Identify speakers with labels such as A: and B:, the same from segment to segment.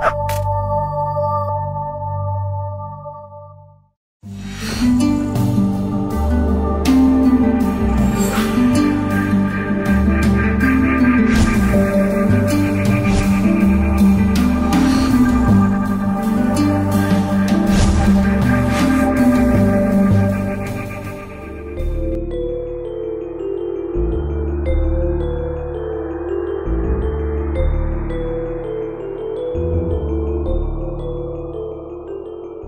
A: Ha ha ha!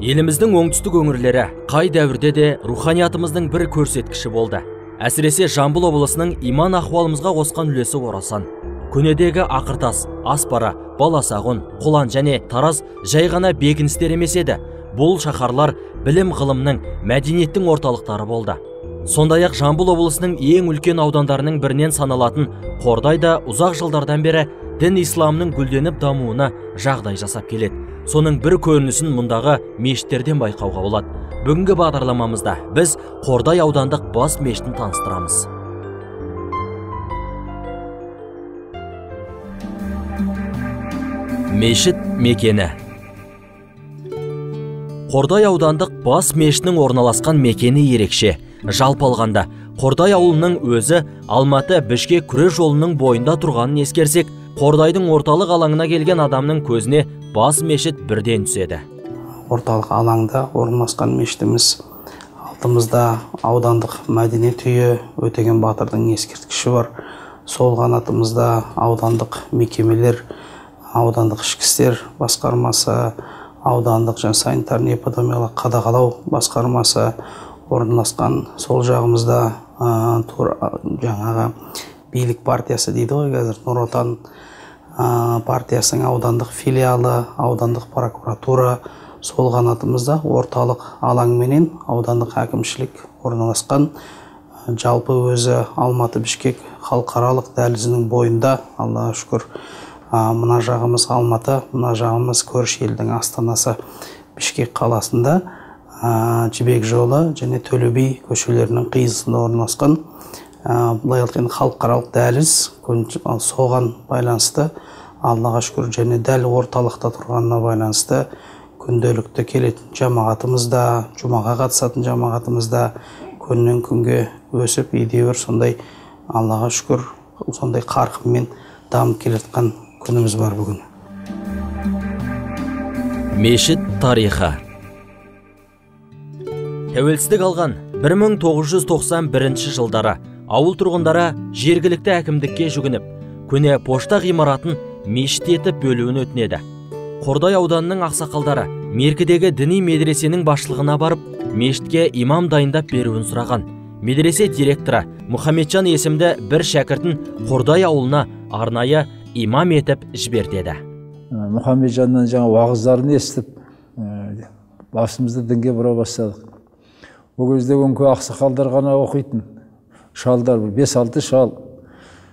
A: Еліміздің оңтүстік өңірлері қай дәуірде де руханиятымыздың бір көрсеткіші болды. Әсіресе жамбыл облысының иман ахуалымызға қосқан үлесі орасан. Көнедегі ақыртас аспара баласағұн құлан және тараз жай ғана бекіністер емес еді. Бұл шаһарлар білім ғылымның мәдениеттің орталықтары болды. Сондай ақ жамбыл облысының ең үлкен аудандарының бірінен саналатын қордай да ұзақ жылдардан бері дін исламның гүлденіп дамуына жағдай жасап келеді. Соның бір көрінісін мұндағы мешіттерден байқауға болады. Бүгінгі бағдарламамызда біз қордай аудандық бас мешітін таныстырамыз. Мешіт мекені. Қордай аудандық бас мешітінің орналасқан мекені ерекше. Жалпы алғанда қордай ауылының өзі алматы бішкек күре жолының бойында тұрғанын ескерсек қордайдың орталық алаңына келген адамның көзіне бас мешіт бірден түседі.
B: Орталық алаңда орналасқан мешітіміз алдымызда аудандық мәдениет үйі өтеген батырдың ескерткіші бар. Сол қанатымызда аудандық мекемелер аудандық ішкі істер басқармасы аудандық және санитарный эпидемиологиялық қадағалау басқармасы орналасқан. Сол жағымызда ә, тур, жаңағы билік партиясы дейді ғой қазір нұр отан партиясының аудандық филиалы аудандық прокуратура сол қанатымызда орталық алаңменен аудандық әкімшілік орналасқан жалпы өзі алматы бішкек халықаралық дәлізінің бойында аллаға шүкір мына жағымыз алматы мына жағымыз көрші елдің астанасы бішкек қаласында ә, жібек жолы және төле би көшелерінің қиылысында орналасқан ә, былай айтқанда халықаралық дәліз соған байланысты аллаға шүкір және дәл орталықта тұрғанына байланысты күнделікті келетін жамағатымыз да жұмаға қатысатын жамағатымыз да күннен күнге өсіп едәуір сондай аллаға шүкір сондай қарқынмен дамып келе жатқан күніміз бар бүгін.
A: Мешіт тарихы. Тәуелсіздік алған 1991 жылдары ауыл тұрғындары жергілікті әкімдікке жүгініп көне пошта ғимаратын мешіт етіп бөлуін өтінеді. Қордай ауданының ақсақалдары меркідегі діни медресенің басшылығына барып мешітке имам дайындап беруін сұраған. Медресе директоры мұхамеджан есімді бір шәкіртін қордай ауылына арнайы имам етіп жібертеді
C: мұхамеджаннан жаңа уағыздарын естіп басымызды дінге бұра бастадық. Ол кезде өңкей ақсақалдар ғана оқитын. Шалдар бес алты шал.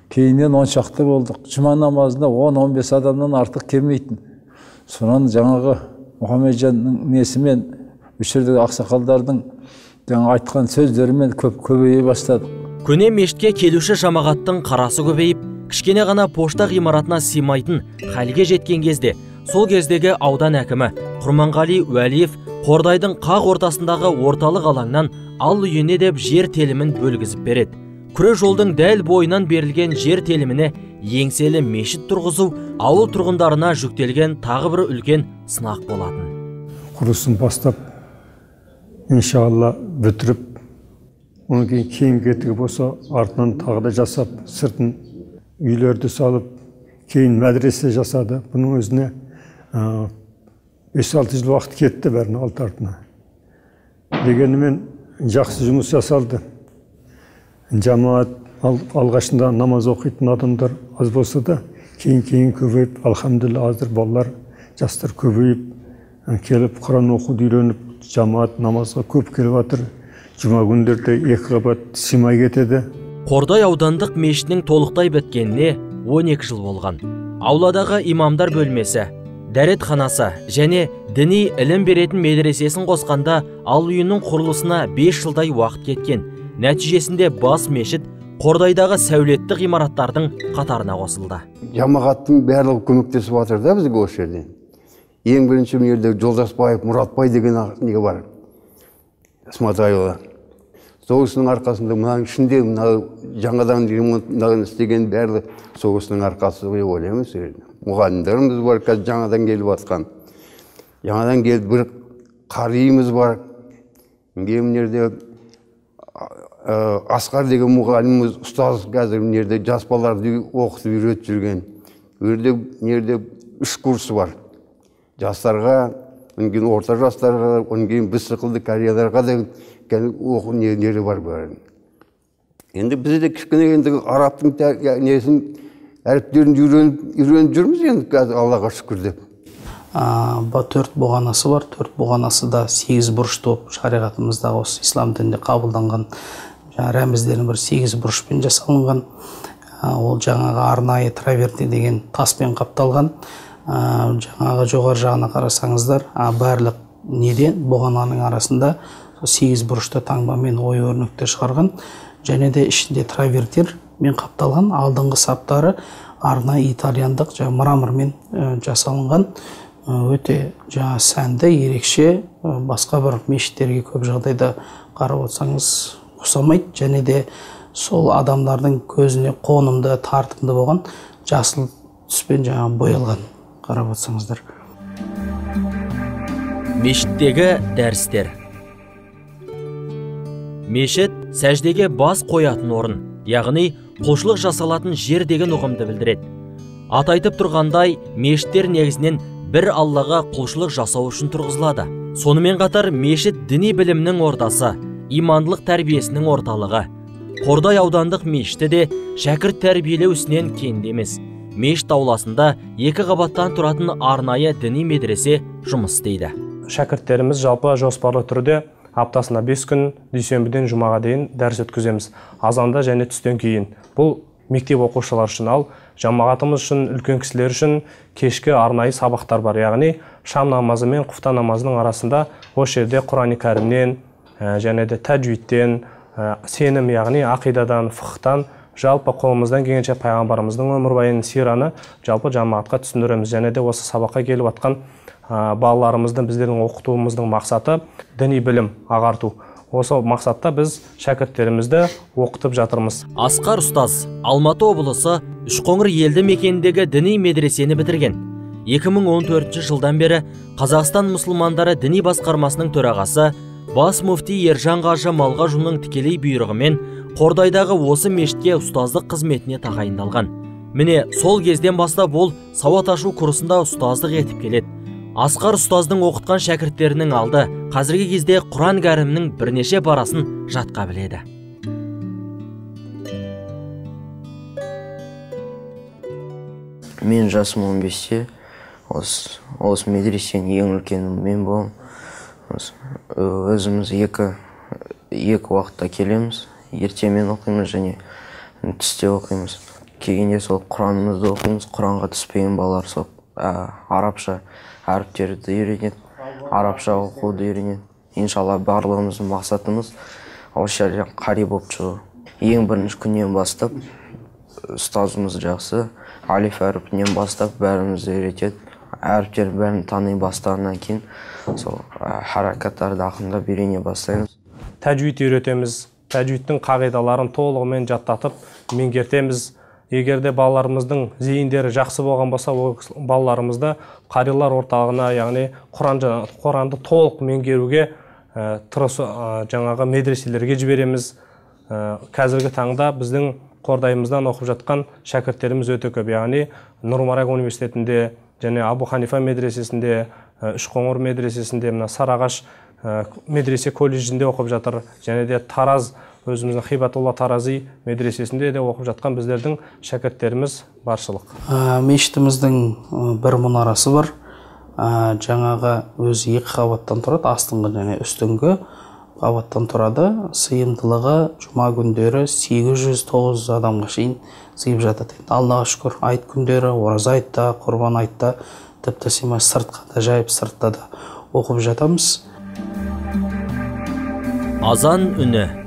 C: Кейіннен он шақты болдық. Жұма намазында он он бес адамнан артық келмейтін. Сонан жаңағы мұхамеджанның несімен осы жердегі ақсақалдардың жаңа айтқан сөздерімен көп көбейе бастадық.
A: Көне мешітке келуші жамағаттың қарасы көбейіп кішкене ғана пошта ғимаратына сыймайтын халге жеткен кезде сол кездегі аудан әкімі құрманғали уәлиев қордайдың қақ ортасындағы орталық алаңнан ал үйіне деп жер телімін бөлгізіп береді. Күре жолдың дәл бойынан берілген жер теліміне еңселі мешіт тұрғызу ауыл тұрғындарына жүктелген тағы бір үлкен сынақ болатын.
D: Құрылысын бастап иншалла бітіріп одан кейін киім кетігі болса артынан тағы да жасап сыртын үйлерді салып кейін мәдіресе жасады. Бұның өзіне бес алты жыл уақыт кетті бәріне алды артына дегенімен жақсы жұмыс жасалды жамаат алғашында намаз оқитын адамдар аз болса да кейін кейін көбейіп алхамдулилля қазір балалар жастар көбейіп келіп құран оқуды үйреніп жамаат намазға көп келіп жатыр жұма күндерде екі қабат сыймай кетеді
A: қордай аудандық мешітінің толықтай біткеніне 12 жыл болған ауладағы имамдар бөлмесі дәретханасы және діни ілім беретін медресесін қосқанда ал үйінің құрылысына 5 жылдай уақыт кеткен. Нәтижесінде бас мешіт қордайдағы сәулетті ғимараттардың қатарына қосылды.
E: Жамағаттың барлығы көмектесіп жатыр да бізге осы жерде. Ең бірінші мына жерде жолдасбаев мұратбай деген неге бар? Сматайұлы сол кісінің арқасында мынаның ішінде мына жаңадан ремонт істеген барлығы сол кісінің арқасы деп ойлаймын мұғалімдеріміз бар қазір жаңадан келіп жатқан жаңадан келіп бір қариымыз бар. Мына жерде асқар деген мұғаліміміз ұстаз қазір мына жерде жас балаларды оқытып үйретіп жүрген. Мына жерде үш курсы бар. Жастарға одан кейін орта жастарға одан кейін біз сықылды қарияларға да оқу нелері бар бәрі енді біз де кішкене енді арабтың несін әріптерін үйреніп үйреніп жүрміз енді қазір аллаға шүкір деп.
B: Төрт бұғанасы бар. Төрт бұғанасы да сегіз бұрышты болып шариғатымыздағы осы ислам дінінде қабылданған. Жаңағы рәміздердің бір сегіз бұрышпен жасалынған. Ол жаңағы арнайы траверти деген таспен қапталған. Жаңағы жоғары жағына қарасаңыздар барлық неден бұғананың арасында сегіз бұрышты таңбамен ою өрнектер шығарған. Және де ішінде травертирмен қапталған алдыңғы саптары арнайы итальяндық жаңағы мрамормен жасалынған өте жаңа сәнді ерекше басқа бір мешіттерге көп жағдайда қарап отырсаңыз ұқсамайды. Және де сол адамдардың көзіне қонымды тартымды болған жасыл түспен жаңа боялған қарап отырсаңыздар.
A: Мешіттегі дәрістер. Мешіт сәждеге бас қоятын орын яғни құлшылық жасалатын жер деген ұғымды білдіреді. Ат айтып тұрғандай мешіттер негізінен бір аллаға құлшылық жасау үшін тұрғызылады. Сонымен қатар мешіт діни білімнің ордасы имандылық тәрбиесінің орталығы. Қордай аудандық мешіті де шәкірт тәрбиелеу ісінен кенде емес. Мешіт ауласында екі қабаттан тұратын арнайы діни медресе жұмыс істейді.
F: Шәкірттеріміз жалпы жоспарлы түрде аптасына бес күн дүйсенбіден жұмаға дейін дәріс өткіземіз. Азанда және түстен кейін. Бұл мектеп оқушылары үшін ал жамағатымыз үшін үлкен кісілер үшін кешкі арнайы сабақтар бар. Яғни шам намазы мен құфта намазының арасында осы жерде құрани кәрімнен және де тәжвидтен сенім яғни ақидадан фықhtан жалпы қолымыздан келгенше пайғамбарымыздың өмірбаянын сираны жалпы жамағатқа түсіндіреміз. Және де осы сабаққа келіп жатқан балаларымызды біздердің оқытуымыздың мақсаты діни білім ағарту. Осы мақсатта біз шәкірттерімізді оқытып жатырмыз.
A: Асқар ұстаз алматы облысы үшқоңыр елді мекеніндегі діни медресені бітірген. 2014 жылдан бері қазақстан мұсылмандары діни басқармасының төрағасы бас муфти ержан қажы малғажунның тікелей бұйрығымен қордайдағы осы мешітке ұстаздық қызметіне тағайындалған. Міне сол кезден бастап ол сауат ашу курсында ұстаздық етіп келеді. Асқар ұстаздың оқытқан шәкірттерінің алды. Қазіргі кезде құран кәрімнің бірнеше парасын жатқа біледі.
G: Мен жасым 15-те осы медресенің ең үлкені мен боламын өзіміз екі екі уақытта келеміз. Ертемен оқимыз және түсте оқимыз. Келгенде сол құранымызды оқимыз. Құранға түспеген балалар сол арабша әріптерді үйренеді арабша оқуды үйренеді. Иншалла барлығымыздың мақсатымыз жерден қари болып шығу. Ең бірінші күннен бастап ұстазымыз жақсы алиф әріпінен бастап бәрімізді үйретеді. Әріптердің бәрін тани бастағаннан кейін сол харакаттарды ақырындап үйрене бастаймыз.
F: Тәжвид үйретеміз. Тәжвидтің қағидаларын толығымен жаттатып меңгертеміз. Егер де балаларымыздың зейіндері жақсы болған болса ол балаларымызды қарилар орталығына яғни құран құранды толық меңгеруге ә, ә, жаңағы медреселерге жібереміз. Ә, қазіргі таңда біздің қордайымыздан оқып жатқан шәкірттеріміз өте көп. Яғни нұрмарак университетінде және абу ханифа медресесінде үшқоңыр медресесінде мына сарыағаш медресе колледжінде оқып жатыр. Және де тараз өзіміздің хибатулла тарази медресесінде де оқып жатқан біздердің шәкірттеріміз баршылық.
B: Ә, мешітіміздің бір мұнарасы бар. Ә, жаңағы өзі екі қабаттан тұрады астыңғы және үстіңгі қабаттан тұрады. Сыйымдылығы жұма күндері 800-900 адамға шейін сыйып жатады. Енді аллаға шүкір айт күндері ораза айтта құрбан айтта тіпті сыймай сыртқа да жайып сыртта да оқып жатамыз.
A: Азан үні.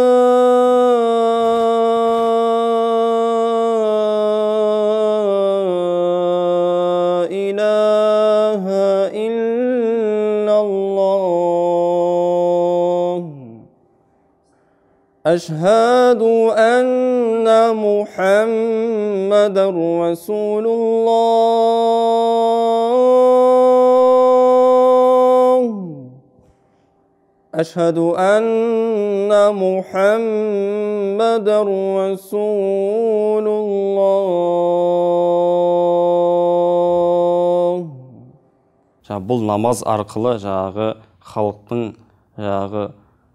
H: أشهد أن محمد رسول الله أشهد أن محمد رسول الله
I: жаңағы бұл намаз арқылы жаңағы халықтың жаңағы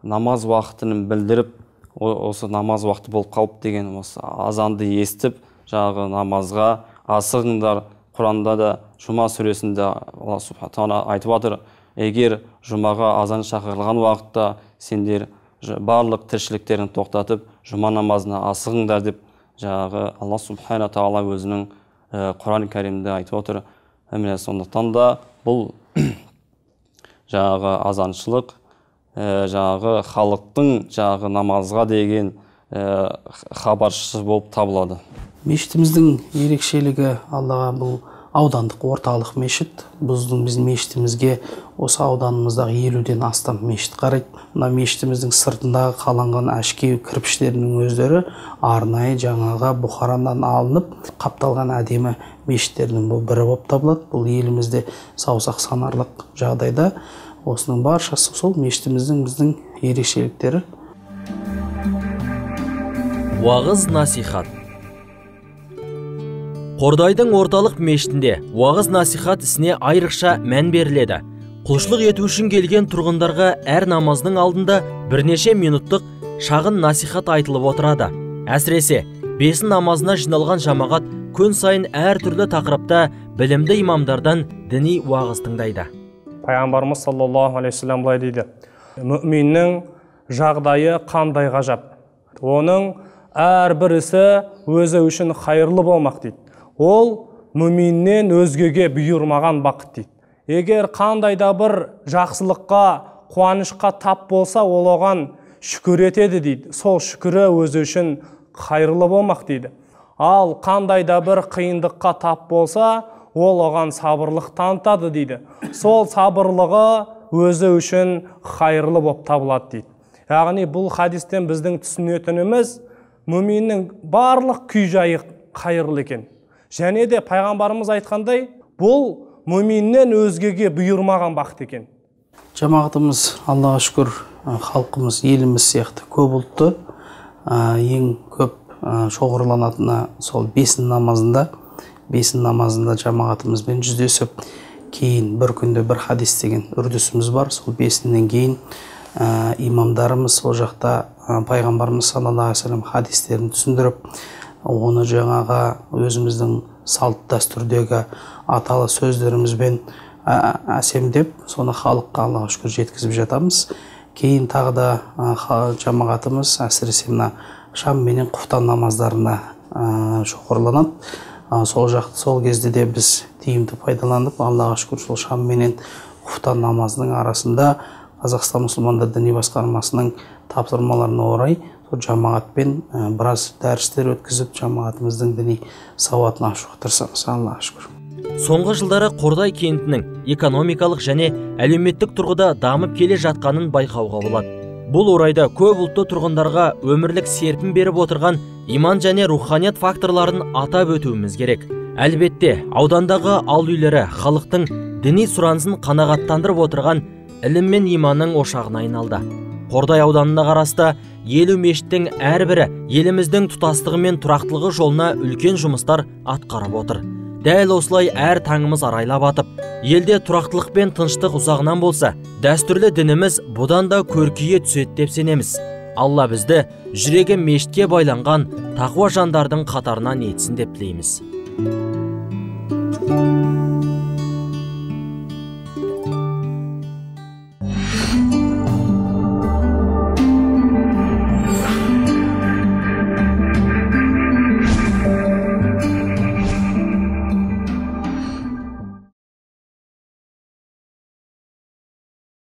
I: намаз уақытын білдіріп о- осы намаз уақыты болып қалып деген осы азанды естіп жаңағы намазға асығыңдар құранда да жұма сүресінде алла субхана тағала айтып жатыр егер жұмаға азан шақырылған уақытта сендер барлық тіршіліктерін тоқтатып жұма намазына асығыңдар деп жаңағы алла субхана тағала өзінің ә, құран кәрімде айтып отыр. Міне сондықтан да бұл жаңағы азаншылық ә, жаңағы халықтың жаңағы намазға деген ә, хабаршысы болып табылады.
B: Мешітіміздің ерекшелігі аллаға бұл аудандық орталық мешіт. Біздің біздің мешітімізге осы ауданымыздағы елуден астам мешіт қарайды. Мына мешітіміздің сыртындағы қаланған әшкеу кірпіштерінің өздері арнайы жаңағы бұхарадан алынып қапталған әдемі мешіттердің бұл бірі болып табылады. Бұл елімізде саусақ санарлық жағдайда осының баршасы сол мешітіміздің біздің ерекшеліктері.
A: Уағыз насихат. Қордайдың орталық мешітінде уағыз насихат ісіне айрықша мән беріледі. Құлшылық ету үшін келген тұрғындарға әр намаздың алдында бірнеше минуттық шағын насихат айтылып отырады. Әсіресе бесін намазына жиналған жамағат күн сайын әртүрлі тақырыпта білімді имамдардан діни уағыз тыңдайды.
F: Пайғамбарымыз саллаллаху алейхи вассалам былай дейді. Мүминнің жағдайы қандай ғажап? Оның әрбір ісі өзі үшін қайырлы болмақ дейді. Ол мүминнен өзгеге бұйырмаған бақыт дейді. Егер қандай да бір жақсылыққа қуанышқа тап болса ол оған шүкір етеді дейді. Сол шүкірі өзі үшін қайырлы болмақ дейді. Ал қандай да бір қиындыққа тап болса ол оған сабырлық танытады дейді. Сол сабырлығы өзі үшін қайырлы болып табылады дейді. Яғни бұл хадистен біздің түсінетініміз мүминнің барлық күй жайы қайырлы екен. Және де пайғамбарымыз айтқандай бұл мүминнен өзгеге бұйырмаған бақыт екен.
B: Жамағатымыз аллаға шүкір халқымыз еліміз сияқты көп ұлтты ең көп шоғырланатыны сол бесін намазында бесін намазында жамағатымызбен жүздесіп кейін бір күнде бір хадис деген үрдісіміз бар. Сол бесіннен кейін ә, имамдарымыз ол жақта ә, пайғамбарымыз саллаллаху алейхи вассалам хадистерін түсіндіріп оны жаңағы өзіміздің салт дәстүрдегі аталы сөздерімізбен ә, әсемдеп соны халыққа аллаға шүкір жеткізіп жатамыз. Кейін тағы да жамағатымыз әсіресе мына шам менен құфтан намаздарына шоғырланады. Сол жақ сол кезде де біз тиімді пайдаланып аллаға шүкір сол шам менен құфтан намазының арасында қазақстан мұсылмандар діни басқармасының тапсырмаларына орай сол жамағатпен ә, біраз дәрістер өткізіп жамағатымыздың діни сауатын ашуға тырысамыз. Аллаға шүкір.
A: Соңғы жылдары қордай кентінің экономикалық және әлеуметтік тұрғыда дамып келе жатқанын байқауға болады. Бұл орайда көп ұлтты тұрғындарға өмірлік серпін беріп отырған иман және руханият факторларын атап өтуіміз керек. Әлбетте аудандағы ауыл үйлері халықтың діни сұранысын қанағаттандырып отырған ілім мен иманның ошағына айналды. Қордай ауданына қарасты елу мешіттің әрбірі еліміздің тұтастығы мен тұрақтылығы жолына үлкен жұмыстар атқарып отыр. Дәл осылай әр таңымыз арайлап атып елде тұрақтылық пен тыныштық ұзағынан болса дәстүрлі дініміз бұдан да көркейе түседі деп сенеміз. Алла бізді жүрегі мешітке байланған тақуа жандардың қатарынан етсін деп тілейміз.